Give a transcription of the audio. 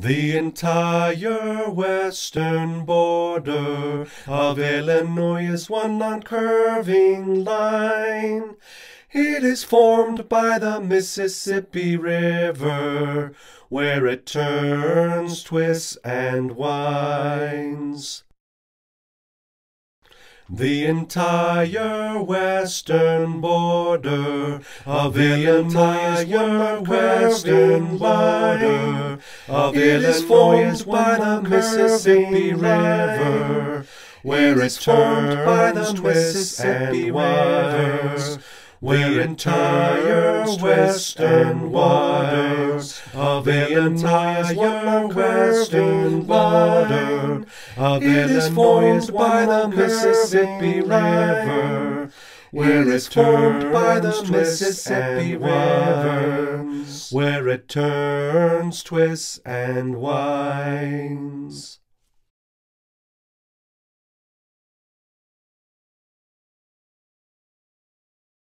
The entire western border of Illinois is one non-curving line. It is formed by the Mississippi River, where it turns, twists, and winds. The entire western border of Illinois is one western border. Of it is formed by the Mississippi River, where it turns, by the Mississippi River. the entire western waters of Illinois one western border of it is formed by the Mississippi River where it formed by the Mississippi River. where it turns, twists, and winds.